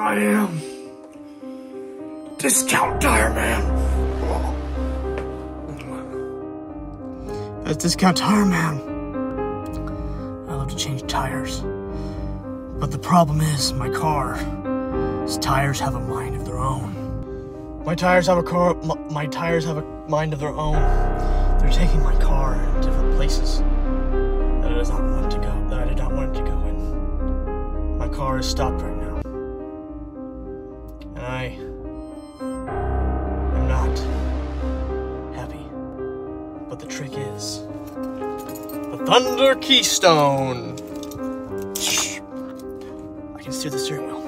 I am Discount Tire Man. As Discount Tire Man, I love to change tires. But the problem is, my car's tires have a mind of their own. My tires have a car. My, my tires have a mind of their own. They're taking my car in different places that it does not want to go. That I did not want it to go in. My car is stopped right now, I am not happy. But the trick is the Thunder Keystone. I can steer the steering wheel.